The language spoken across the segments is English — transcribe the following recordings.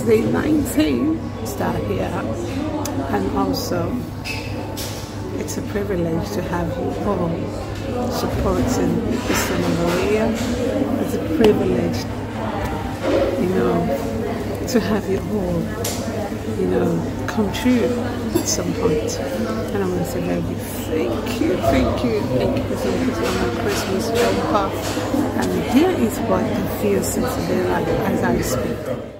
excited that Vlogmas Day 19 start here. And also, it's a privilege to have you all supporting Sister Maria. It's a privilege, you know, to have you all, you know, come true at some point. And I want to say very thank you, thank you, thank you for my Christmas jumper. And here is what it feels today like as I speak.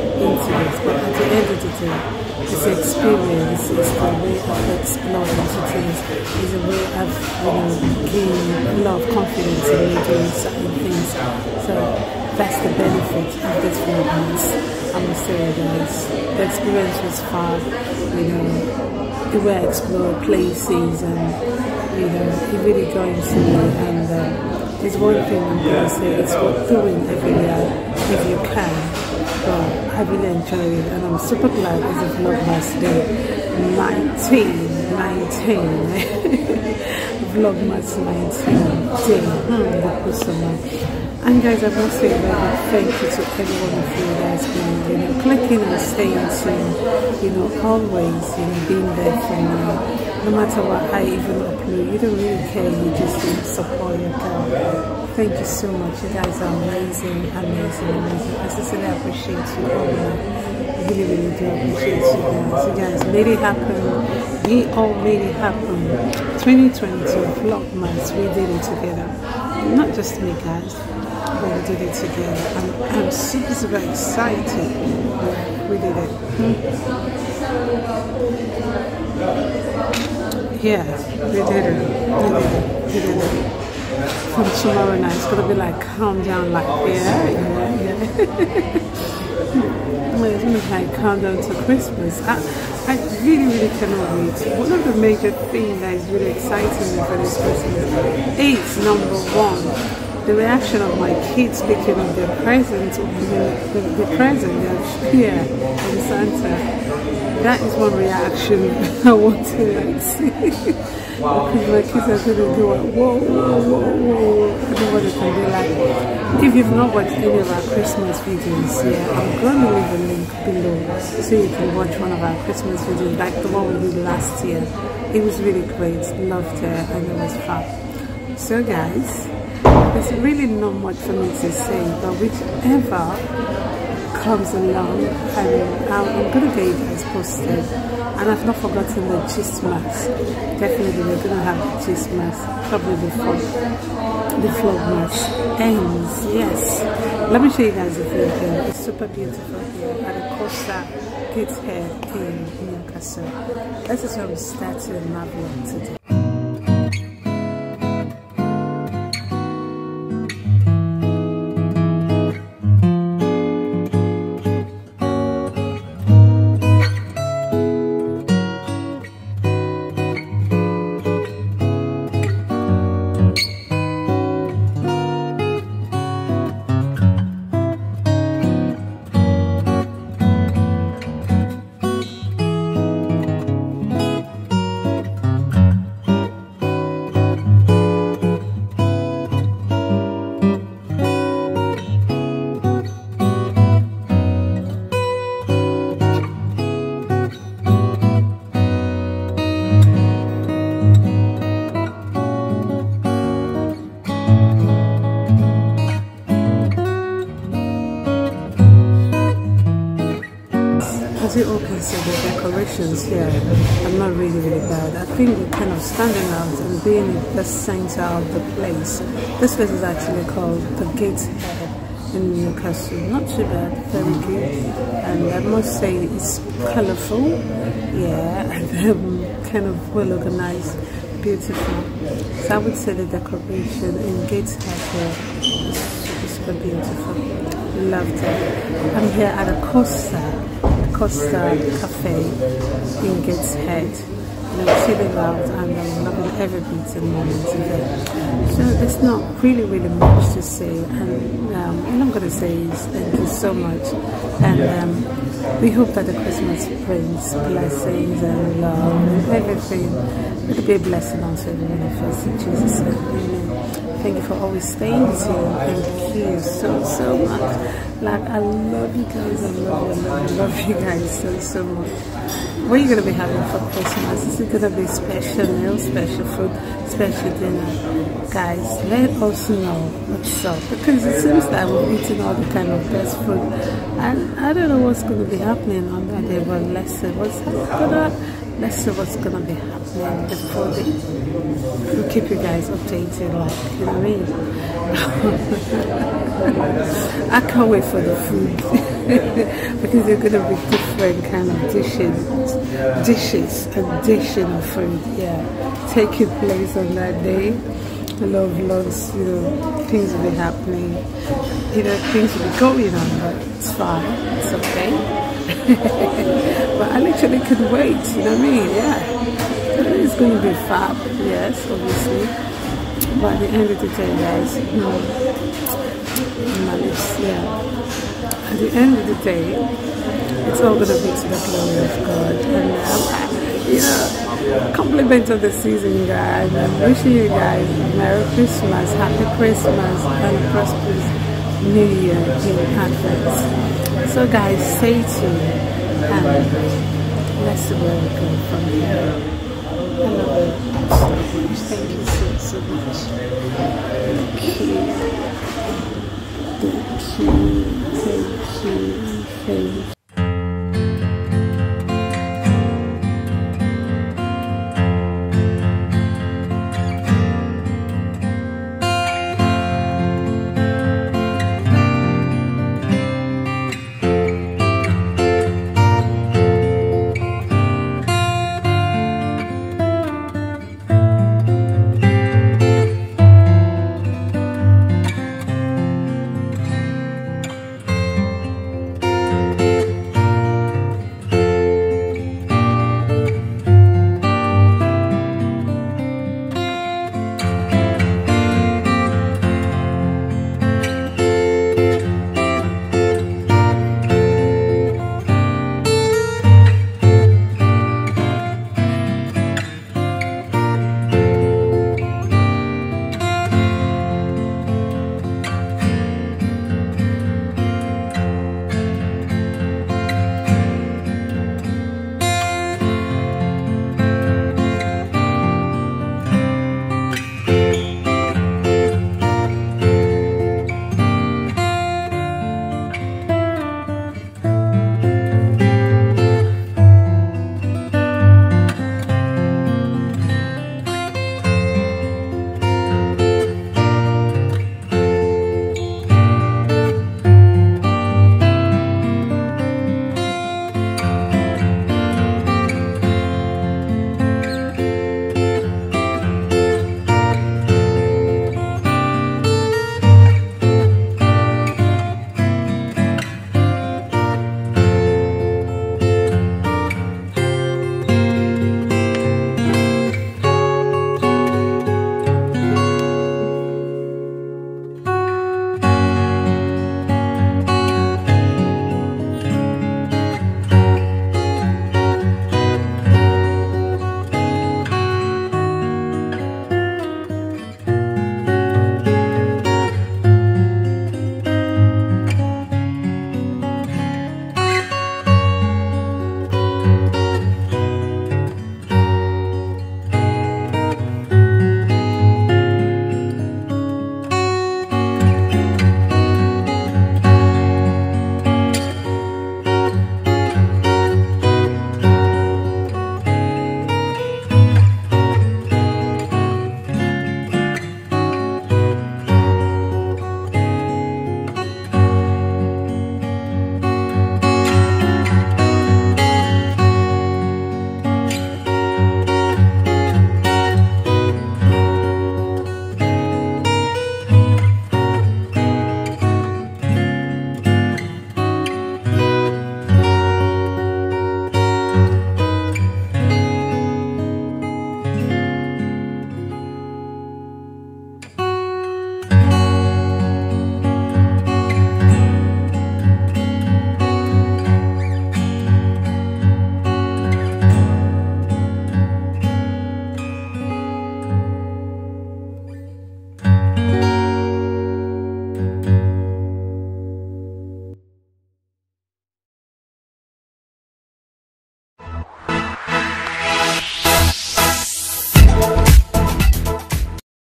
this, but at the end of the day, it's experience, it's the way of exploring things, it's a way of, you know, gaining a lot of confidence in doing certain things. So that's the benefit of this vlogmas. I must say, guys, the experience was far, you know, way I explore places and you know you really into it and uh, there's one thing I'm going to say it's worth doing every year if you can I really enjoyed it and I'm super glad it's a Vlogmas Day 19 19 Vlogmas 19 day hmm, and guys, I to say very thank you to everyone of you that's been, you know, clicking and staying tuned, you know, always, you know, being there for me. No matter what I even upload, you don't really care, you just you know, support your girl. Thank you so much. You guys are amazing, amazing, amazing. I sincerely appreciate you all. I really, really do appreciate you guys. You guys made it happen. We all made it happen. 2022 Vlogmas, we did it together. Not just me, guys we did it again. I'm, I'm super, super excited we did it. Hmm? Yeah, we did it. We did it. We did it. From tomorrow night, it's gonna be like calm down, like yeah, yeah, yeah. it's gonna be like calm down to Christmas. I, I really, really cannot wait. One of the major things that is really exciting for this Christmas is number one the reaction of my kids picking of their presents, the, the, the present they're here from Santa. That is one reaction I want to like, see. because my kids are going to go like, whoa, whoa, whoa, whoa. I what they can be like. If you've not watched any of our Christmas videos, yeah, I'm going to leave a link below so you can watch one of our Christmas videos, like the one we did last year. It was really great, loved it, and it was fun. So guys, there's really not much for me to say, but whichever comes along, I mean, I'm going to get you posted. And I've not forgotten the cheese Christmas. Definitely, we're going to have the Christmas probably before the vlogmas ends. Yes. Let me show you guys the view. It's super beautiful here at the Costa Gateshead in Newcastle. This is where I'm starting my vlog today. Can see, the decorations here are not really, really bad. I think they're kind of standing out and being in the center of the place. This place is actually called the Gateshead in Newcastle. Not too bad, very good. And I must say it's colorful, yeah, and um, kind of well organized, beautiful. So I would say the decoration in Gateshead here is super beautiful. Loved it. I'm here at a Costa, Costa Cafe in Gateshead I'm chilling out and I'm loving every bit and moment of it. So there's not really, really much to say. And um, all I'm going to say is thank you so much. And um, we hope that the Christmas brings blessings and love and everything. It'll be a blessing every one of us in Jesus' name. Amen. Thank you for always staying tuned. Thank you so, so much. Like, I love you guys. Love I love you, I love you guys so, so much. What are you going to be having for Christmas? Is it going to be special meal, special food, special dinner? Guys, let us know what's up because it seems that we're eating all the kind of best food and I don't know what's going to be happening on that day, but let's see what's gonna let's see what's gonna be happening before the we'll keep you guys updated like you know what I mean I can't wait for the food because they're gonna be different kind of dishes dishes and dishing of food yeah taking place on that day a lot of lots you know things will be happening you know things will be going on but it's fine it's okay but I literally could wait, you know what I mean? Yeah. It's going to be fab, yes, obviously. But at the end of the day, guys, you know, malice, yeah. At the end of the day, it's all going to be to the glory of God. And, um, know, compliment of the season, guys. I'm wishing you guys Merry Christmas, Happy Christmas, and prosperous New Year in advance. So, guys, stay tuned and we go from here.